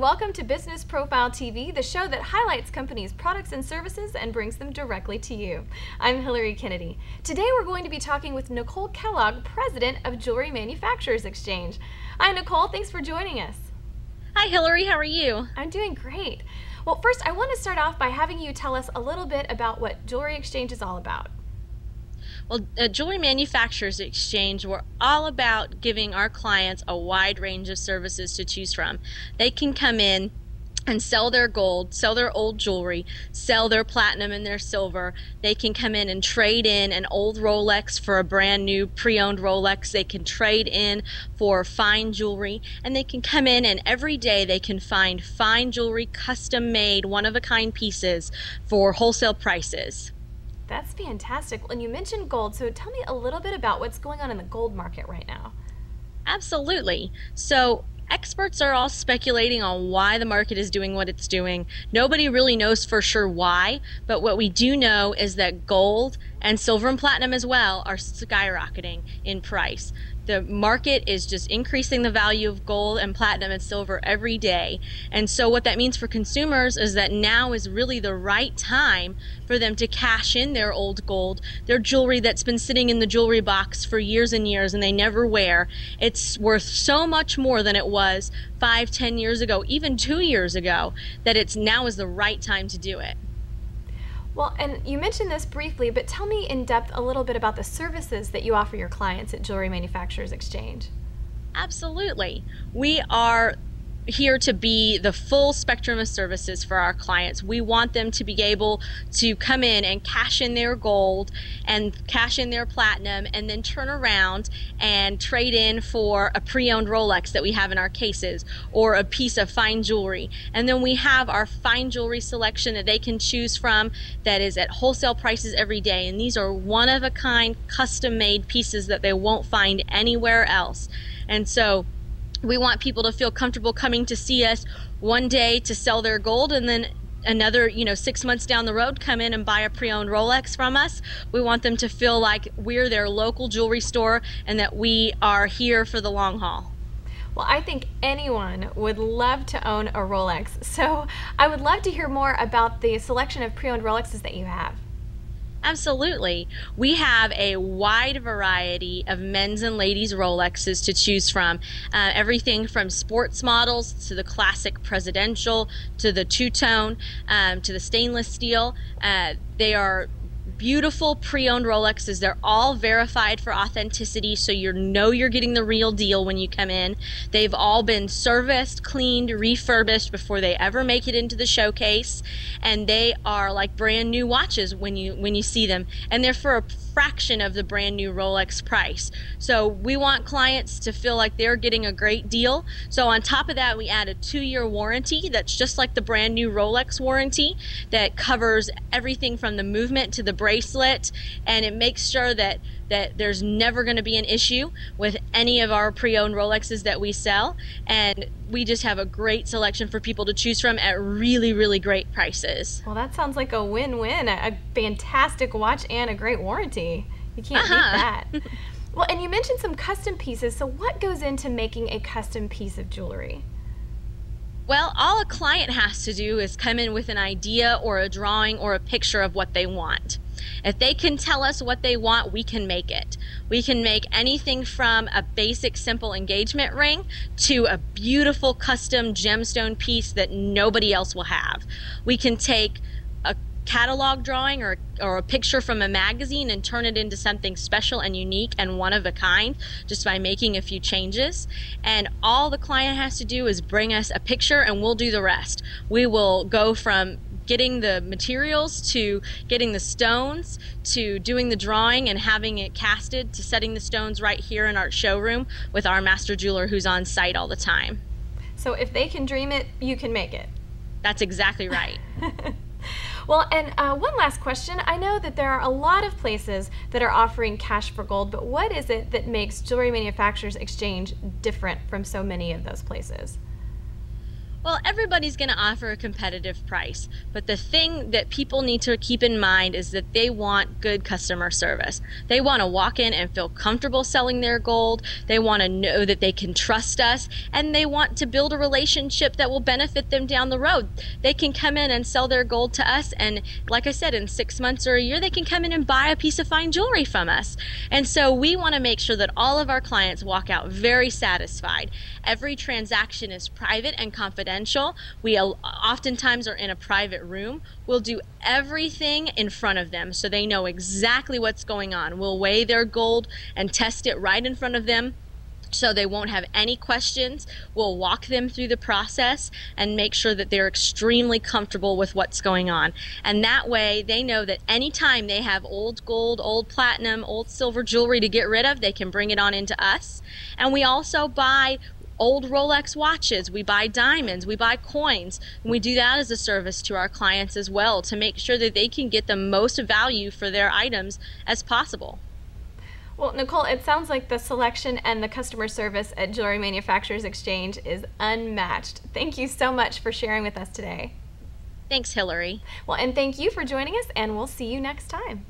welcome to Business Profile TV, the show that highlights companies' products and services and brings them directly to you. I'm Hillary Kennedy. Today we're going to be talking with Nicole Kellogg, President of Jewelry Manufacturers Exchange. Hi, Nicole. Thanks for joining us. Hi, Hillary. How are you? I'm doing great. Well, first, I want to start off by having you tell us a little bit about what Jewelry Exchange is all about. Well, uh, Jewelry Manufacturers Exchange, we're all about giving our clients a wide range of services to choose from. They can come in and sell their gold, sell their old jewelry, sell their platinum and their silver. They can come in and trade in an old Rolex for a brand new pre owned Rolex. They can trade in for fine jewelry. And they can come in and every day they can find fine jewelry, custom made, one of a kind pieces for wholesale prices. That's fantastic. And you mentioned gold, so tell me a little bit about what's going on in the gold market right now. Absolutely. So, experts are all speculating on why the market is doing what it's doing. Nobody really knows for sure why, but what we do know is that gold and silver and platinum as well are skyrocketing in price the market is just increasing the value of gold and platinum and silver every day. And so, what that means for consumers is that now is really the right time for them to cash in their old gold, their jewelry that's been sitting in the jewelry box for years and years and they never wear. It's worth so much more than it was five, ten years ago, even two years ago, that it's now is the right time to do it. Well, and you mentioned this briefly, but tell me in depth a little bit about the services that you offer your clients at Jewelry Manufacturers Exchange. Absolutely. We are here to be the full spectrum of services for our clients. We want them to be able to come in and cash in their gold and cash in their platinum and then turn around and trade in for a pre-owned Rolex that we have in our cases or a piece of fine jewelry. And then we have our fine jewelry selection that they can choose from that is at wholesale prices every day. And these are one of a kind custom made pieces that they won't find anywhere else. And so we want people to feel comfortable coming to see us one day to sell their gold and then another you know six months down the road come in and buy a pre-owned rolex from us we want them to feel like we're their local jewelry store and that we are here for the long haul well, I think anyone would love to own a Rolex. So I would love to hear more about the selection of pre owned Rolexes that you have. Absolutely. We have a wide variety of men's and ladies' Rolexes to choose from. Uh, everything from sports models to the classic presidential to the two tone um, to the stainless steel. Uh, they are beautiful pre-owned Rolexes. They're all verified for authenticity, so you know you're getting the real deal when you come in. They've all been serviced, cleaned, refurbished before they ever make it into the showcase, and they are like brand new watches when you when you see them, and they're for a fraction of the brand new Rolex price. So we want clients to feel like they're getting a great deal. So on top of that, we add a two-year warranty that's just like the brand new Rolex warranty that covers everything from the movement to the bracelet, and it makes sure that that there's never going to be an issue with any of our pre-owned Rolexes that we sell and we just have a great selection for people to choose from at really really great prices. Well, that sounds like a win-win, a fantastic watch and a great warranty. You can't uh-huh. beat that. well, and you mentioned some custom pieces. So what goes into making a custom piece of jewelry? Well, all a client has to do is come in with an idea or a drawing or a picture of what they want. If they can tell us what they want, we can make it. We can make anything from a basic simple engagement ring to a beautiful custom gemstone piece that nobody else will have. We can take catalog drawing or, or a picture from a magazine and turn it into something special and unique and one of a kind just by making a few changes. And all the client has to do is bring us a picture and we'll do the rest. We will go from getting the materials to getting the stones to doing the drawing and having it casted to setting the stones right here in our showroom with our master jeweler who's on site all the time. So if they can dream it, you can make it. That's exactly right. Well, and uh, one last question. I know that there are a lot of places that are offering cash for gold, but what is it that makes Jewelry Manufacturers Exchange different from so many of those places? Well, everybody's going to offer a competitive price, but the thing that people need to keep in mind is that they want good customer service. They want to walk in and feel comfortable selling their gold. They want to know that they can trust us, and they want to build a relationship that will benefit them down the road. They can come in and sell their gold to us, and like I said, in six months or a year, they can come in and buy a piece of fine jewelry from us. And so we want to make sure that all of our clients walk out very satisfied. Every transaction is private and confidential confidential. We oftentimes are in a private room. We'll do everything in front of them so they know exactly what's going on. We'll weigh their gold and test it right in front of them so they won't have any questions. We'll walk them through the process and make sure that they're extremely comfortable with what's going on. And that way they know that anytime they have old gold, old platinum, old silver jewelry to get rid of, they can bring it on into us. And we also buy old Rolex watches, we buy diamonds, we buy coins. And we do that as a service to our clients as well to make sure that they can get the most value for their items as possible. Well, Nicole, it sounds like the selection and the customer service at Jewelry Manufacturers Exchange is unmatched. Thank you so much for sharing with us today. Thanks, Hillary. Well, and thank you for joining us, and we'll see you next time.